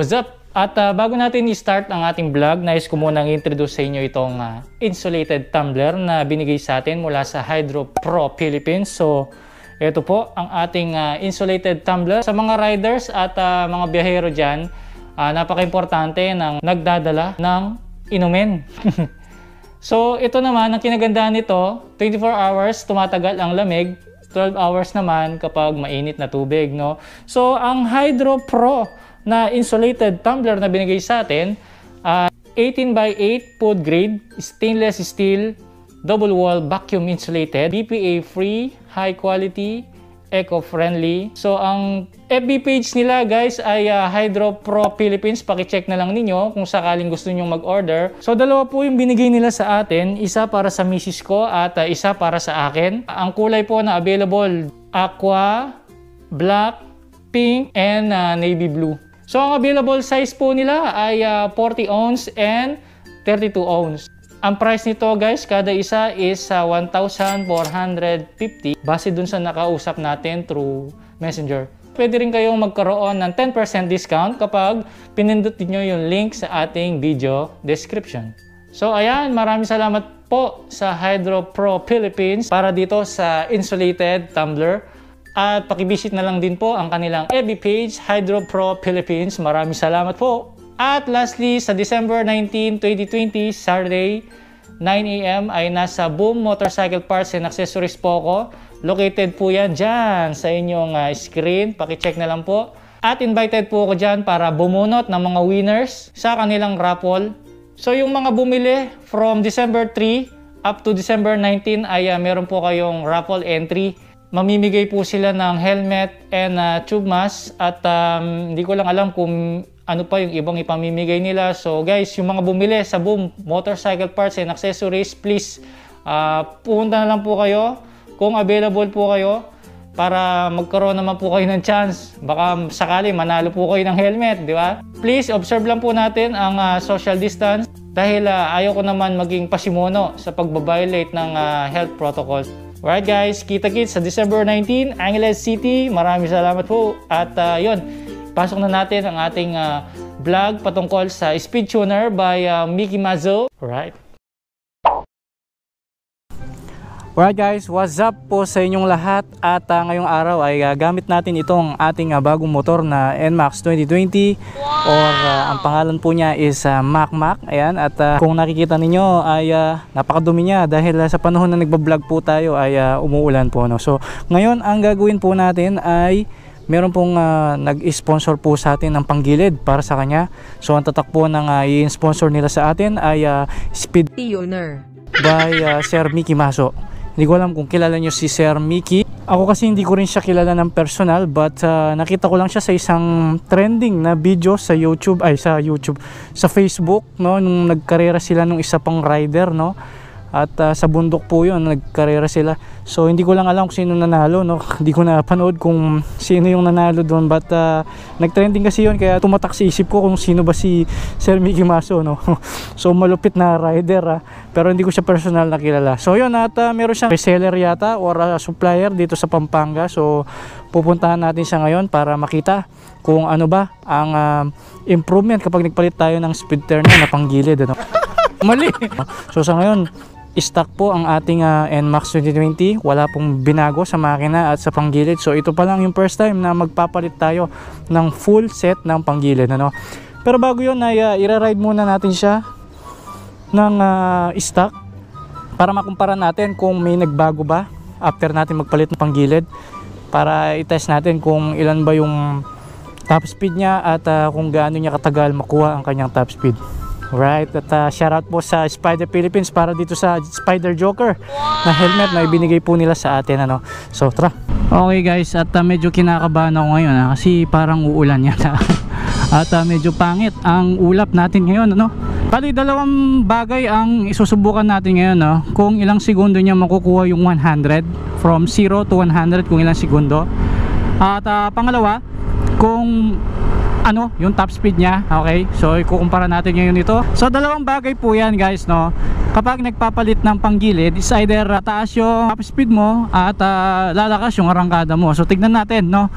What's up? At uh, bago natin i-start ang ating vlog, nais ko munang introduce sa inyo itong uh, insulated tumbler na binigay sa atin mula sa Hydro Pro Philippines. So, ito po ang ating uh, insulated tumbler. Sa mga riders at uh, mga biyahero dyan, uh, napaka-importante ng nagdadala ng inumin. so, ito naman, ang kinagandahan nito, 24 hours tumatagal ang lamig, 12 hours naman kapag mainit na tubig. No? So, ang Hydro Pro na insulated tumbler na binigay sa atin. Uh, 18 by 8 food grade, stainless steel, double wall vacuum insulated, BPA free, high quality, eco-friendly. So ang FB page nila guys ay uh, Hydro Pro Philippines. Paki-check na lang ninyo kung sakaling gusto niyo mag-order. So dalawa po yung binigay nila sa atin. Isa para sa misis ko at uh, isa para sa akin. Ang kulay po na available, aqua, black, pink, and uh, navy blue. So ang available size po nila ay uh, ah, 40 ounce and 32 ounce. Ang price nito guys, kada isa is uh, ah, 1,450 base dun sa nakausap natin through Messenger. Pwede rin kayong magkaroon ng 10% discount kapag pinindot niyo yung link sa ating video description. So ayan, maraming salamat po sa Hydro Pro Philippines para dito sa insulated tumbler. At pakivisit na lang din po ang kanilang FB page, Hydro Pro Philippines. Maraming salamat po. At lastly, sa December 19, 2020, Saturday, 9am ay nasa Boom Motorcycle Parts and Accessories po ako. Located po yan dyan sa inyong uh, screen. Pakicheck na lang po. At invited po ako dyan para bumunot ng mga winners sa kanilang raffle. So yung mga bumili from December 3 up to December 19 ay uh, meron po kayong raffle entry mamimigay po sila ng helmet and uh, tube mask at um, hindi ko lang alam kung ano pa yung ibang ipamimigay nila. So guys, yung mga bumili sa Boom Motorcycle Parts and Accessories, please uh, pumunta na lang po kayo kung available po kayo para magkaroon naman po kayo ng chance. Baka sakali manalo po kayo ng helmet, di ba? Please observe lang po natin ang uh, social distance dahil uh, ayaw naman maging pasimuno sa pagbabiolate ng uh, health protocols. Alright guys, kita-kits sa December 19, Angeles City. Maraming salamat po. At uh, yun, pasok na natin ang ating uh, vlog patungkol sa Speed Tuner by uh, Mickey Mazzo. Alright. Alright guys, what's up po sa inyong lahat? At uh, ngayong araw ay uh, gamit natin itong ating uh, bagong motor na NMAX 2020 wow! or uh, ang pangalan po niya is uh, Mac Mac. Ayan at uh, kung nakikita ninyo ay uh, napakadumi niya dahil uh, sa panahon na nagbablog po tayo ay uh, umuulan po no? so ngayon ang gagawin po natin ay meron pong uh, nag-sponsor po sa atin ng panggilid para sa kanya. So ang tatak po ng uh, i-sponsor nila sa atin ay uh, Speed Tuner by uh, Sir Mickey Maso hindi ko alam kung kilala nyo si Sir Mickey. Ako kasi hindi ko rin siya kilala ng personal but uh, nakita ko lang siya sa isang trending na video sa YouTube ay sa YouTube sa Facebook no nung nagkarera sila nung isa pang rider no at uh, sa bundok po yun nagkarera sila. So hindi ko lang alam kung sino nanalo no? Hindi ko na panood kung sino yung nanalo doon. But uh, nagtrending kasi yun kaya tumatak sa isip ko kung sino ba si Sir Mickey Maso no? So malupit na rider ah. pero hindi ko siya personal nakilala. So yun at uh, meron siyang reseller yata or uh, supplier dito sa Pampanga. So pupuntahan natin siya ngayon para makita kung ano ba ang uh, improvement kapag nagpalit tayo ng speed turner na panggilid ano? Mali! So sa ngayon stock po ang ating uh, NMAX 2020 wala pong binago sa makina at sa panggilid. So ito pa lang yung first time na magpapalit tayo ng full set ng panggilid ano? pero bago yun ay uh, ira-ride muna natin siya ng uh, stock para makumpara natin kung may nagbago ba after natin magpalit ng panggilid. Para i-test natin kung ilan ba yung top speed niya at uh, kung gaano niya katagal makuha ang kanyang top speed Right, at uh, shout out po sa Spider Philippines para dito sa Spider Joker wow! na helmet na ibinigay po nila sa atin ano. So tara. Okay guys, at uh, medyo kinakabahan ako ngayon ha, ah, kasi parang uulan yan at uh, medyo pangit ang ulap natin ngayon ano. Bali dalawang bagay ang isusubukan natin ngayon no. Kung ilang segundo niya makukuha yung 100 from 0 to 100 kung ilang segundo. At uh, pangalawa, kung ano yung top speed niya okay so ikukumpara natin ngayon ito so dalawang bagay po yan guys no kapag nagpapalit ng panggilid is either uh, taas yung top speed mo at uh, lalakas yung arangkada mo so tignan natin no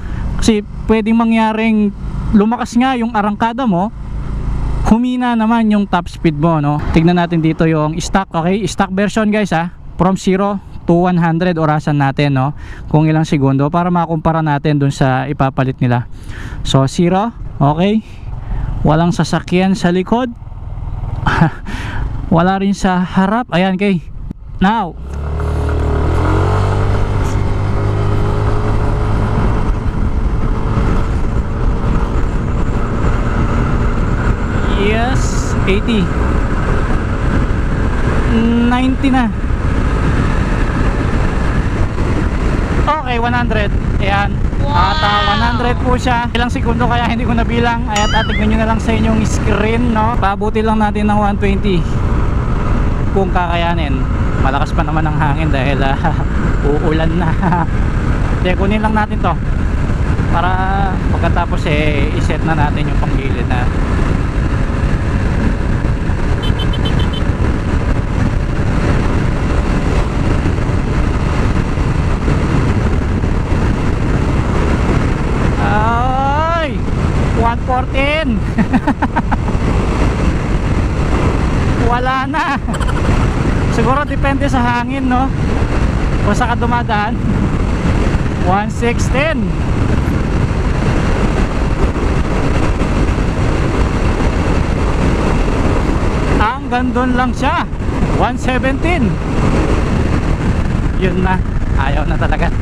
kasi pwedeng mangyaring lumakas nga yung arangkada mo, humina naman yung top speed mo, no? Tignan natin dito yung stock, okay? Stock version guys, ha? From 0 to 100 orasan natin, no? Kung ilang segundo para makumpara natin dun sa ipapalit nila. So, 0, okay? Walang sasakyan sa likod. Wala rin sa harap. Ayan, kay. Now, Yes, 80. 90 na. Okay, 100. Ayan. At ah, 100 po siya. Ilang segundo kaya hindi ko nabilang. At at tignan nyo na lang sa inyong screen, no? Pabuti lang natin ng 120. Kung kakayanin. Malakas pa naman ang hangin dahil ah, uulan na. Hindi, kunin lang natin to. Para pagkatapos eh, iset na natin yung panggilid na Ay! 114! Wala na! Siguro depende sa hangin, no? Kung saan ka dumadaan. 1610! Hanggang doon lang siya. 117! Yun na. Ayaw na talaga.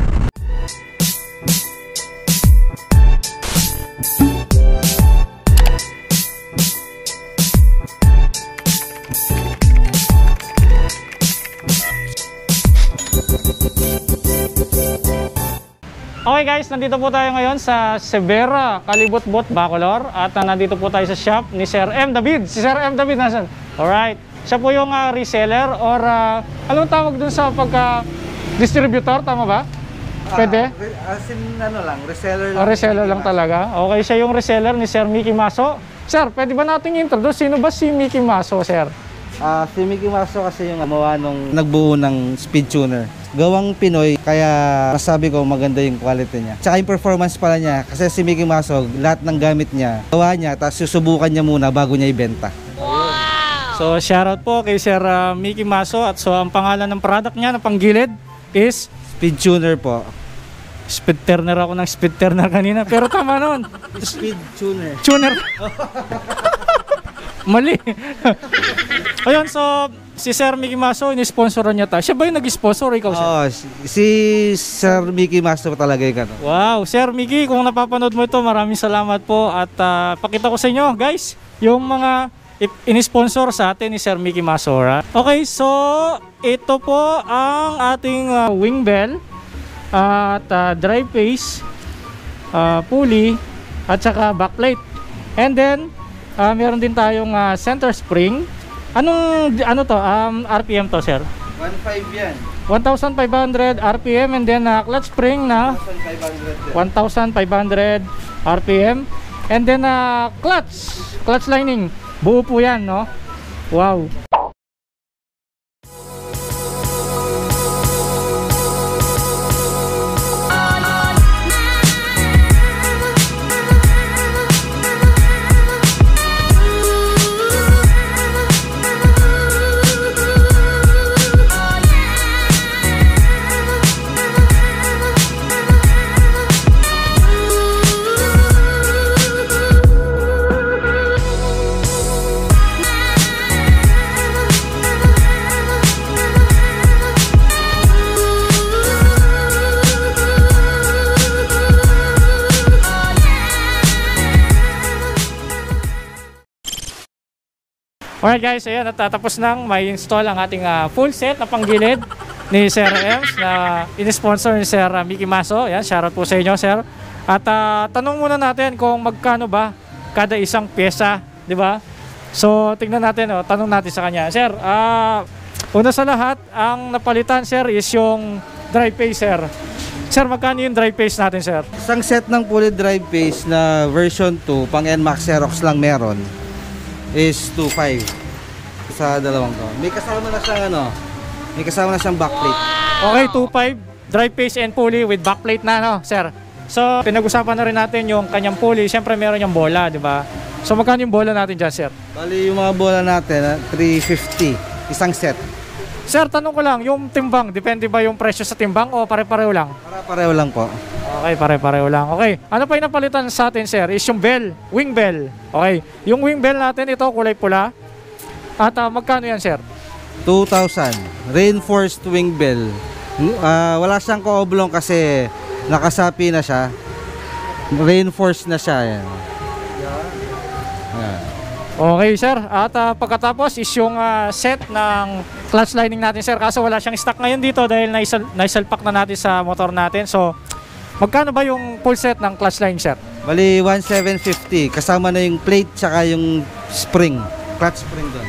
Okay guys, nandito po tayo ngayon sa Severa, Kalibot-Bot, Bacolor at uh, nandito po tayo sa shop ni Sir M. David. Si Sir M. David nasan? Alright. Siya po yung uh, reseller or uh, anong tawag dun sa pagka distributor, tama ba? Pwede? Ah, as in, ano lang, reseller O reseller lang talaga. Okay, siya yung reseller ni Sir Mickey Maso. Sir, pwede ba nating introduce? Sino ba si Mickey Maso, Sir? Ah, si Mickey Maso kasi yung gumawa nung nagbuo ng speed tuner. Gawang Pinoy, kaya masabi ko maganda yung quality niya. Tsaka yung performance pala niya, kasi si Mickey Maso, lahat ng gamit niya, gawa niya, tapos susubukan niya muna bago niya ibenta. So, shoutout po kay Sir uh, Mickey Maso at so ang pangalan ng product niya na panggilid is Speed tuner po. speed turner ako ng speed turner kanina pero tama nun Speed tuner. tuner mali ayun so si Sir Mickey Maso ini-sponsoran niya tayo siya ba yung nag-sponsor ikaw sir? Oh, si Sir Mickey Maso talaga yung ano. Wow, Sir Mickey, kung napapanood mo ito, maraming salamat po at ah, pakita ko sa inyo, guys, yung mga ip- ini-sponsor sa atin ni Sir Mickey Masora. Okay, so ito po ang ating ah, wing bell at ah, dry face, ah, pulley at saka backplate. And then ah, meron din tayong ah, center spring. Anong ano to? Um, RPM to, sir? 1.5 yan. 1,500 RPM and then ah, clutch spring na 1,500 1,500 RPM and then uh, clutch clutch lining buo po yan no wow Alright guys, ayan, natatapos nang may install ang ating ah, full set na panggilid ni Sir Ems na in-sponsor ni Sir ah, Mickey Maso. Ayan, shoutout po sa inyo, Sir. At ah, tanong muna natin kung magkano ba kada isang pyesa, di ba? So, tingnan natin, oh, tanong natin sa kanya. Sir, ah, una sa lahat, ang napalitan, Sir, is yung dry pace, Sir. Magkano yung dry pace natin, Sir? Isang set ng fully drive base na version 2, pang NMAX Xerox lang meron, is 2.5 sa dalawang to. May kasama na siyang ano, may kasama na siyang backplate. Okay, 2.5 dry pace and pulley with backplate na, no, Sir? So, pinag-usapan na rin natin yung kanyang pulley. Siyempre, meron yung bola, di ba? So, magkano yung bola natin dyan, sir? Bali yung mga bola natin, ah, 350. Isang set. Sir, tanong ko lang, yung timbang, depende ba yung presyo sa timbang o pare-pareho lang? Para pareho lang po. Okay, pare-pareho lang. Okay. Ano pa yung napalitan sa atin, sir? Is yung bell, wing bell. Okay. Yung wing bell natin, ito kulay pula. At ah, magkano yan, sir? 2,000. Reinforced wing bell. Ah, wala siyang kooblong kasi nakasapi na siya. Reinforced na siya. Yan. Okay, sir. At ah, pagkatapos is yung ah, set ng clutch lining natin, sir. Kaso wala siyang stock ngayon dito dahil naisal naisalpak na natin sa motor natin. So, magkano ba yung full set ng clutch lining, sir? Bali 1,750. Kasama na yung plate tsaka yung spring. Clutch spring doon.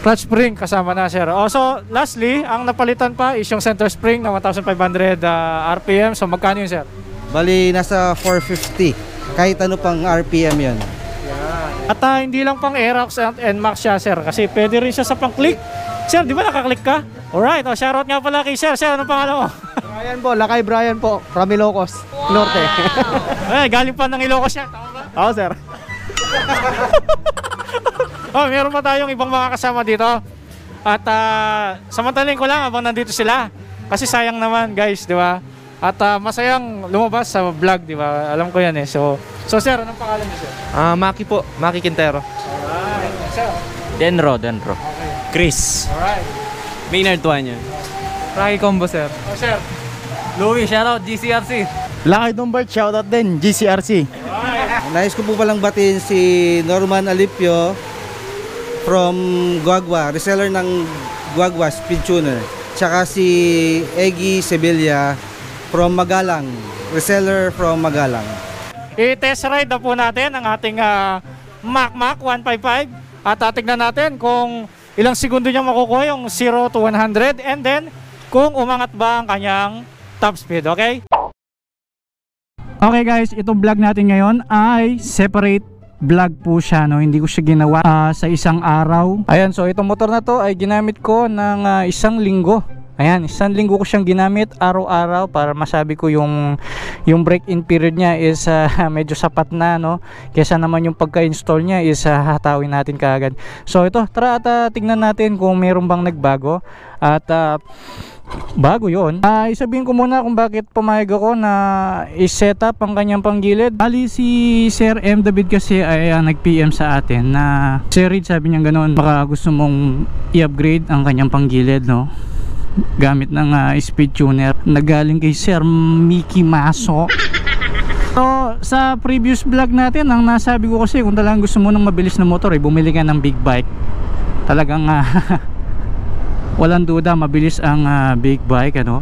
Clutch spring kasama na, sir. Oh, so, lastly, ang napalitan pa is yung center spring na 1,500 ah, RPM. So, magkano yun, sir? Bali nasa 450. Kahit ano pang RPM yon. At ah, hindi lang pang Aerox and NMAX siya, sir. Kasi pwede rin siya sa pang-click. Sir, di ba nakaklik ka? Alright, oh, shoutout nga pala kay sir. Sir, anong pangalan mo? Brian po, Lakay Brian po, from Ilocos, Norte. Ay, galing pa ng Ilocos siya. Tama ba? Oo, sir. Oh, meron pa tayong ibang mga kasama dito. At ah, samantalin ko lang habang nandito sila. Kasi sayang naman, guys, di ba? At ah, masayang lumabas sa vlog, di ba? Alam ko yan eh. So, so sir, anong pangalan niyo, sir? Ah, Maki po, Maki Quintero. Alright, sir. Denro, Denro. Chris. Alright. Maynard Tuanyo. Rocky Combo, sir. Oh, sir. Louie, shoutout GCRC. Lakay Dumbart, shoutout din, GCRC. Nais ko po palang batiin si Norman Alipio from Guagua, reseller ng Guagua Speed Tuner. Tsaka si Eggy Sevilla from Magalang, reseller from Magalang. I-test ride na po natin ang ating ah, Mac Mac 155 at uh, natin kung ilang segundo niya makukuha yung 0 to 100 and then kung umangat ba ang kanyang top speed, okay? Okay guys, itong vlog natin ngayon ay separate vlog po siya no? Hindi ko siya ginawa ah, sa isang araw. Ayan so itong motor na to ay ginamit ko ng ah, isang linggo ayan isang linggo ko siyang ginamit araw-araw para masabi ko yung yung break-in period niya is ah, medyo sapat na no? Kesa naman yung pagka-install niya is hatawin natin kaagad. So ito tara at ah, tignan natin kung meron bang nagbago. At ah, bago yon ah isabihin ko muna kung bakit pumayag ako na i-set up ang kanyang panggilid. Bali si Sir M. David kasi ay ah, nag-PM sa atin na Sir Reed sabi niya ganoon baka gusto mong i-upgrade ang kanyang panggilid no gamit ng ah, speed tuner. Nagaling kay Sir Mickey Maso. So, sa previous vlog natin, ang nasabi ko kasi kung talagang gusto mo ng mabilis na motor, eh, bumili ka ng big bike. Talagang ah, walang duda mabilis ang ah, big bike ano.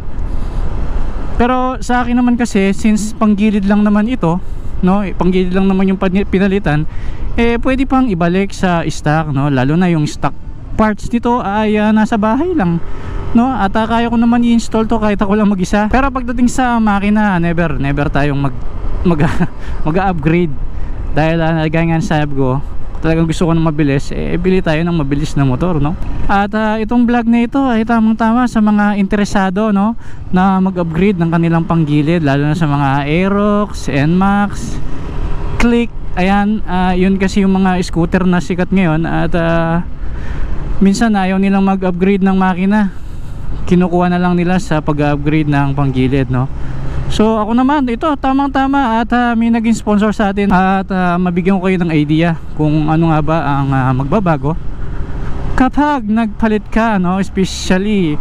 Pero sa akin naman kasi since panggilid lang naman ito no eh, panggilid lang naman yung pinalitan eh pwede pang ibalik sa stock no lalo na yung stock parts dito ay ah, nasa bahay lang no? At ah, kaya ko naman i-install to kahit ako lang mag-isa. Pero pagdating sa makina never never tayong mag mag mag-upgrade. Dahil uh, gaya nga sabi ko talagang gusto ko ng mabilis eh bili tayo ng mabilis na motor no? At ah, itong vlog na ito ay tamang tama sa mga interesado no? Na mag-upgrade ng kanilang panggilid lalo na sa mga Aerox, NMAX Click. Ayan ah, yun kasi yung mga scooter na sikat ngayon at ah, minsan ayaw nilang mag-upgrade ng makina. Kinukuha na lang nila sa pag-upgrade ng panggilid no? So ako naman ito tamang tama at ah, may naging sponsor sa atin at ah, mabigyan ko kayo ng idea kung ano nga ba ang ah, magbabago. Kapag nagpalit ka no? Especially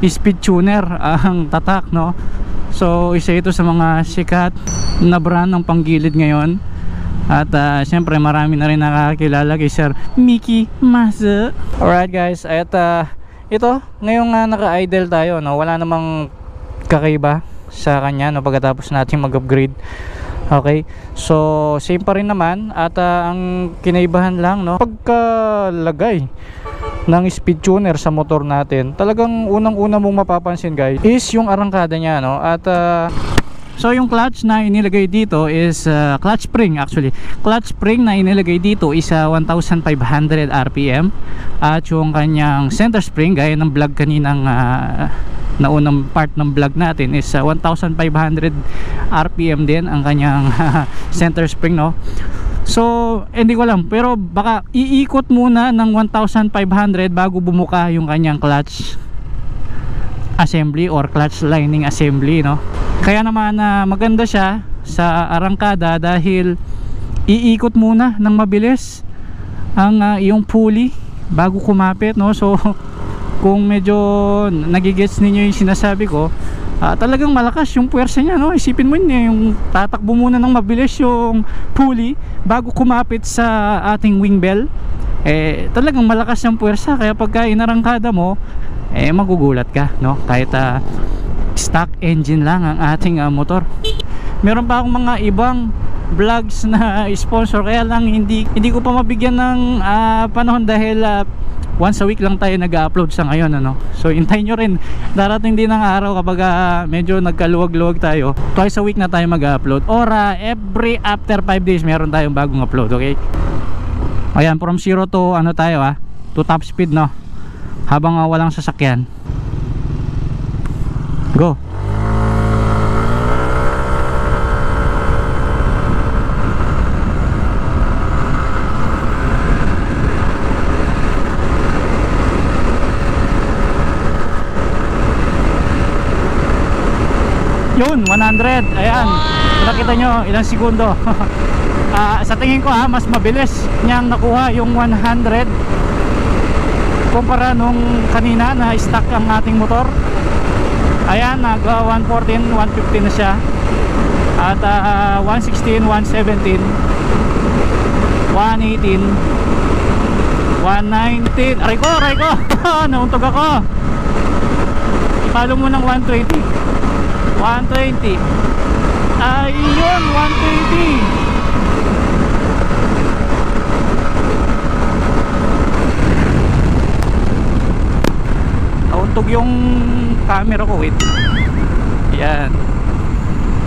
speed tuner ang tatak no? So isa ito sa mga sikat na brand ng panggilid ngayon at uh, syempre marami na rin nakakilala kay Sir Mickey Masa alright guys. At ah, ito ngayong uh, naka-idle tayo no? Wala namang kakaiba sa kanya no? Pagkatapos natin mag-upgrade. Okay. So, same pa rin naman. At ah, ang kinaibahan lang no? Pagkalagay ng speed tuner sa motor natin. Talagang unang-una mong mapapansin guys is yung arangkada niya no? At ah, So yung clutch na inilagay dito is uh, clutch spring actually. Clutch spring na inilagay dito is uh, 1500 RPM at yung kanyang center spring gaya ng vlog kaninang uh, na unang part ng vlog natin is uh, 1500 RPM din ang kanyang center spring no So, hindi ko alam. Pero baka iikot muna ng 1,500 bago bumuka yung kanyang clutch assembly or clutch lining assembly, no? Kaya naman na maganda siya sa arangkada dahil iikot muna ng mabilis ang uh, iyong pulley bago kumapit, no? So, kung medyo nagigets ninyo yung sinasabi ko, ah, talagang malakas yung puwersa niya no isipin mo niya yung tatakbo muna ng mabilis yung pulley bago kumapit sa ating wing bell eh talagang malakas yung puwersa kaya pagka inarangkada mo eh magugulat ka no? Kahit ah, stock engine lang ang ating ah, motor. Meron pa akong mga ibang vlogs na sponsor kaya lang hindi hindi ko pa mabigyan ng ah, panahon dahil ah, once a week lang tayo nag-upload sa ngayon ano? So hintayin nyo rin. Darating din ang araw kapag ah, medyo nagkaluwag-luwag tayo. Twice a week na tayo mag-upload. Or ah, every after 5 days meron tayong bagong upload okay? Ayan from 0 to ano tayo ah to top speed no habang ah, walang sasakyan. Go. Yun 100 ayan. Nakita nyo ilang segundo. Ah, sa tingin ko ha mas mabilis niyang nakuha yung 100 kumpara nung kanina na stock ang ating motor. Ayan nag uh, 114 150 na siya. At ah, 116 117 118 119 aray ko aray ko! Nauntog ako! Ipalo mo ng 120 120 ayun 120 nauntog yung camera ko wait. Yan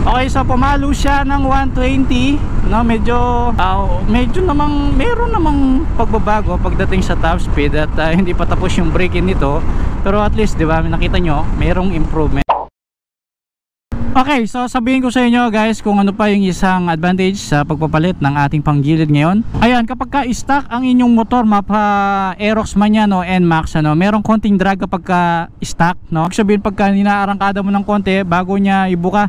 okay so pumalo siya ng 120 no? Medyo ah, medyo namang meron namang pagbabago pagdating sa top speed at ah, hindi pa tapos yung braking nito. Pero at least di ba nakita nyo merong improvement Okay, so sabihin ko sa inyo guys kung ano pa yung isang advantage sa pagpapalit ng ating panggilid ngayon. Ayan, kapag ka stock ang inyong motor, mapa Aerox man yan o NMAX, ano, merong konting drag kapag ka stock, no? Sabihin pagka ninaarangkada mo ng konti bago niya ibuka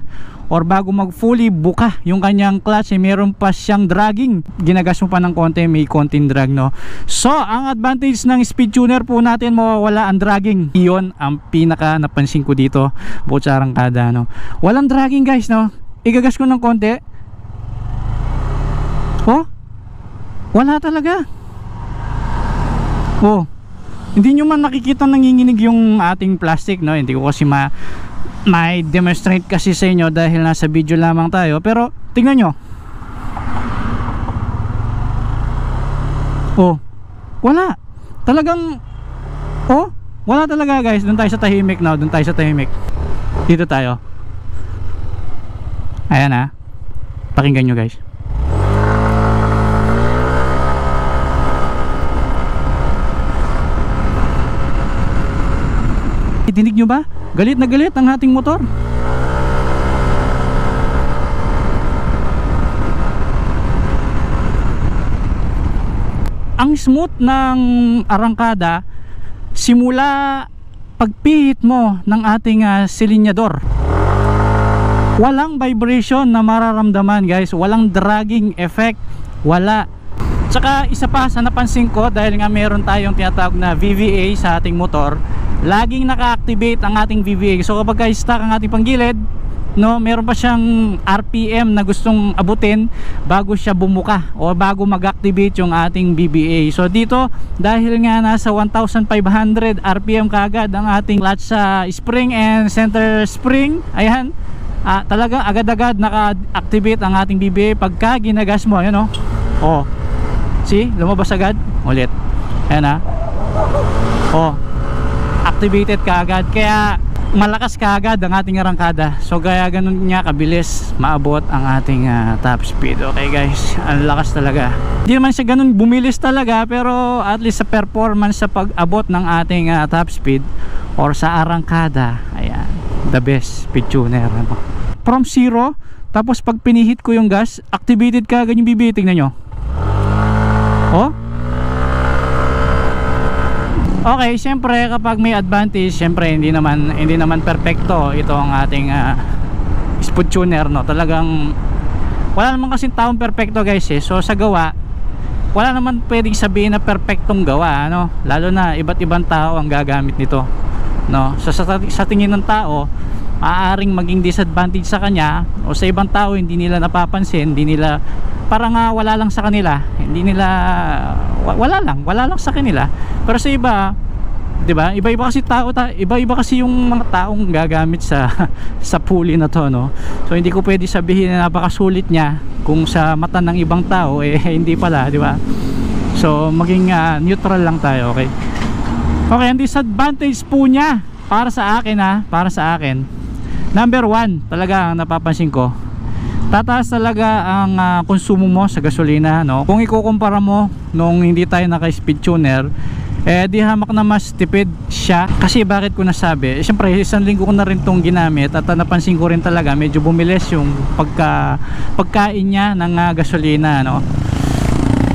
or bago mag fully buka yung kanyang clutch eh, meron pa siyang dragging. Ginagas mo pa ng konti may konting drag no? So ang advantage ng speed tuner po natin mawawala ang dragging. Iyon ang pinaka napansin ko dito bukod sa arangkada no? Walang dragging guys no? Igagas ko ng konti. Oh? Wala talaga. Oh. Hindi nyo man nakikita nanginginig yung ating plastic no? Hindi ko kasi ma may demonstrate kasi sa inyo dahil nasa video lamang tayo. Pero tingnan nyo. Oh wala. Talagang oh wala talaga guys. Doon tayo sa tahimik na doon tayo sa tahimik. Dito tayo. Ayan ha pakinggan nyo guys. Dinig nyo ba? Galit na galit ang ating motor. Ang smooth ng arangkada simula pagpihit mo ng ating uh, silinyador. Walang vibration na mararamdaman guys, walang dragging effect, wala. Tsaka isa pa sa napansin ko dahil nga meron tayong tinatawag na VVA sa ating motor, laging naka-activate ang ating VVA. So kapag ka-stuck ang ating panggilid, no, meron pa siyang RPM na gustong abutin bago siya bumuka o bago mag-activate yung ating VBA. So dito, dahil nga nasa 1,500 RPM kagad ang ating clutch sa spring and center spring, ayan, ah, talagang agad-agad naka-activate ang ating VBA pagka ginagas mo, ayan o. Oh. See, lumabas agad. Ulit. Ayan ha. Oh, activated kaagad. Kaya malakas kaagad ang ating arangkada. So kaya ganun niya kabilis maabot ang ating uh, top speed. Okay guys? Ang lakas talaga. Hindi naman siya ganun bumilis talaga pero at least sa performance sa pag-abot ng ating uh, top speed or sa arangkada ayan the best speed tuner ano. from zero tapos pag pinihit ko yung gas activated ka yung BBA tingnan nyo. Oh Okay, syempre kapag may advantage, syempre hindi naman hindi naman perpekto ito ang ating ah, speed tuner no. Talagang wala naman kasing taong perpekto guys eh. So sa gawa, wala naman pwedeng sabihin na perpektong gawa ano. Lalo na iba't ibang tao ang gagamit nito. No. So sa, sa tingin ng tao, maaaring maging disadvantage sa kanya o sa ibang tao hindi nila napapansin, hindi nila parang nga wala lang sa kanila. Hindi nila wa- wala lang wala lang sa kanila. Pero sa iba 'di ba iba-iba kasi tao ta, iba-iba kasi yung mga taong gagamit sa sa pulley na to no? So hindi ko pwede sabihin na napakasulit niya kung sa mata ng ibang tao eh hindi pala 'di ba? So maging ah, neutral lang tayo okay? Okay ang disadvantage po niya para sa akin ha para sa akin number one talaga ang napapansin ko. Tataas talaga ang ah, konsumo mo sa gasolina no? Kung ikukumpara mo nung hindi tayo naka speed tuner eh di hamak na mas tipid siya. Kasi bakit ko nasabi? Eh, syempre isang linggo ko na rin tong ginamit at ah, napansin ko rin talaga medyo bumilis yung pagka pagkain niya ng ah, gasolina no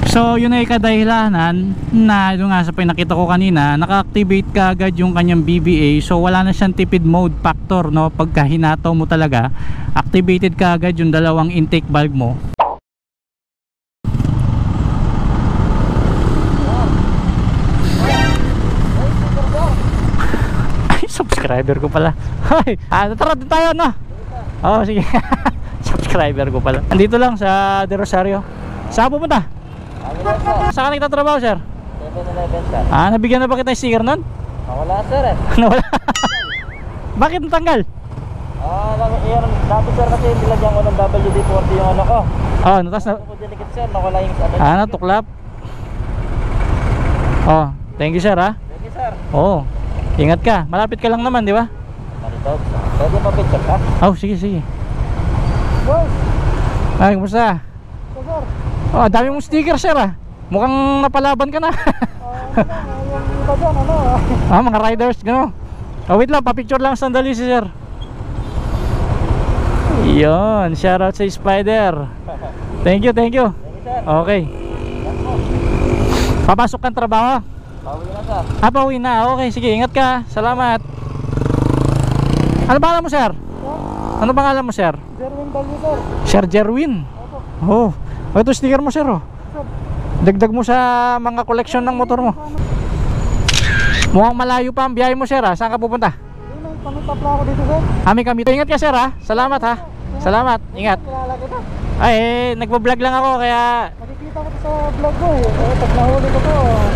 So yun ay kadahilanan na yung nga sa pinakita ko kanina naka-activate ka agad yung kanyang BBA so wala na siyang tipid mode factor no? Pagka hinataw mo talaga activated ka agad yung dalawang intake valve mo. Ay subscriber ko pala. Ay ah, tara doon tayo no? Oh sige. Subscriber ko pala. Andito lang sa De Rosario. Saan pupunta? Saan ka nagtatrabaho, sir? 7-Eleven sir. Ah, nabigyan na ba kita ng sticker nun? Wala sir eh. Nawala. Bakit natanggal? Ah, yan, dati sir kasi nilagyan ko ng WD-40 yung ano ko. Oh, natas na. Ako dinikit sir, nawala yung ano. Ah, natuklap. Oh, thank you, sir, ha? Thank you sir. Oo. Ingat ka. Malapit ka lang naman, di ba? Marito, pwede pa picture ka? Oh, sige, sige. Boss, Ay, kumusta? Oh, dami mong sticker, sir, ha? Mukhang napalaban ka na. ah, mga riders, gano. Oh, wait lang, pa-picture lang sandali si sir. Yun, shoutout sa Spider. Thank you, thank you. Okay. Papasok kang trabaho? Pauwi na sir. Ah, pauwi na. Okay, sige, ingat ka. Salamat. Ano pangalan mo, sir? Ano pangalan mo, sir? Jerwin Balyo sir. Sir Jerwin. Oh. Oh, ito sticker mo, sir, oh. Dagdag mo sa mga koleksyon ng motor mo. Mukhang malayo pa ang biyahe mo, sir, ha? Saan ka pupunta? Pangitapla ako dito sir. Kami kami. Ingat ka, sir, ha? Salamat, ha? Salamat. Ingat. Ay, eh, nagbablog lang ako, kaya... Nakikita ko sa vlog ko eh. Pag nahuli ko to, lang.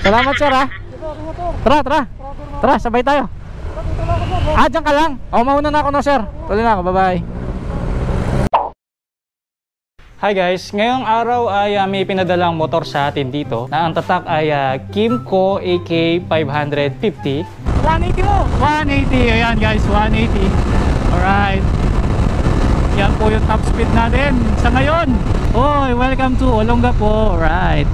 Salamat, sir, ha? Tara, tara. Tara, sabay tayo. Ah, dyan ka lang. O, mauna na ako no, sir. Tuloy na ako. Bye-bye. Hi guys, ngayong araw ay ah, may pinadalang motor sa atin dito na ang tatak ay ah, Kimco AK 550 180 mo! 180! Ayan guys, 180 Alright Yan po yung top speed natin sa ngayon Hoy, welcome to Olongapo Alright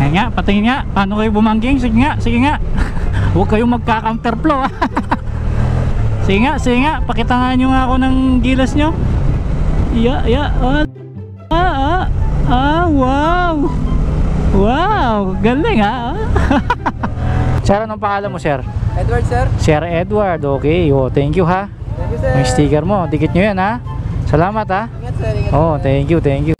Ayan nga, patingin nga Paano kayo bumangking? Sige nga, sige nga Huwag kayong magka-counterflow ah. Sige nga, sige nga, pakitangan nyo nga ako ng gilas nyo. Yeah, yeah. Ah, ah, ah, ah wow. Wow, galing ha. sir, anong pangalan mo, sir? Edward sir. Sir Edward, okay. Oh, thank you ha. Thank you sir. Yung sticker mo, dikit nyo yan ha. Salamat ha. Ingat sir, ingat Oh, thank you, thank you.